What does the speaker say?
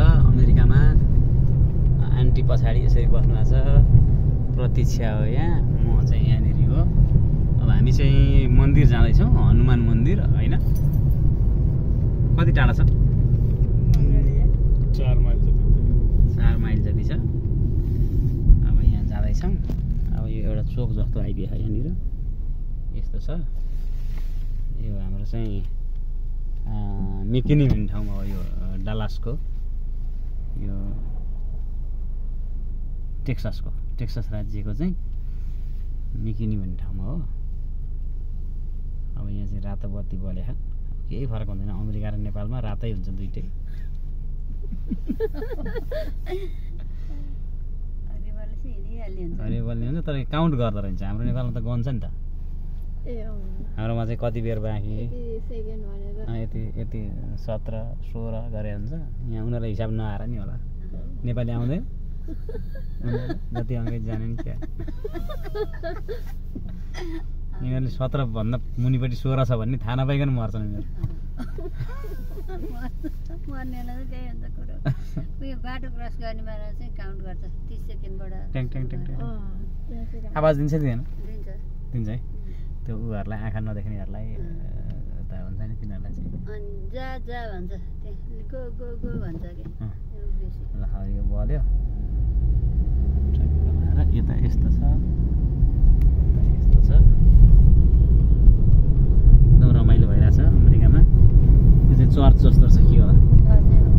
अमेरिकामा आन्टी पछाडि यसरी बस्नु भएको छ प्रतीक्षा हो यहाँ म चाहिँ यहाँनिर हो। अब हामी चाहिँ मन्दिर जाँदैछौँ हनुमान मन्दिर होइन? कति टाढा छ? चार माइल जति चार माइल जति छ। अब यहाँ जाँदैछौँ। अब यो एउटा चोक जस्तो आइदियो यहाँनिर। यस्तो छ। यो हाम्रो चाहिँ मिकिनी भन्ने ठाउँमा हो यो डलासको। यो टेक्सासको टेक्सास राज्यको चाहिँ मिकिनी भन्ने ठाउँमा हो। अब यहाँ चाहिँ रातो बत्ती बलेको केही फरक हुँदैन। अमेरिका र नेपालमा रातै हुन्छ दुइटै। हिँडिहाल्ने हुन्छ। हरियो बल्ने हुन्छ तर काउन्ट गर्दो रहेछ। हाम्रो नेपालमा त गन्छ नि त। हाम्रोमा चाहिँ कति बेर बाँकी। यति यति सत्र सोह्र गरे हुन्छ। यहाँ उनीहरूलाई हिसाब नआएर नि होला। नेपाली आउँदैन उनीहरू जति अङ्ग्रेजी जाने नि क्या। यिनीहरूले सत्रभन्दा मुनिपट्टि सोह्र छ भन्ने थाहा नपाइकन मर्छन् बाटो क्रस चाहिँ काउन्ट गर्छ। तिस सेकेन्डबाट ट्याङ ट्याङ ट्याङ राम- आवाज दिन्छ दिँदैन? दिन्छ। दिन्छ है। त्यो उहरूलाई आँखा नदेख्नेहरूलाई तिनीहरूलाई चाहिँ जा जा भन्छ. त्यहाँ गो गो गो भन्छ कि? अँ। त्यो बेसी ल यो। बल्यो यता यस्तो छ। यस्तो छ। एकदम रमाइलो भइरहेछ अमेरिकामा। यो चाहिँ चर्च जस्तो छ के होला